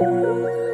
Música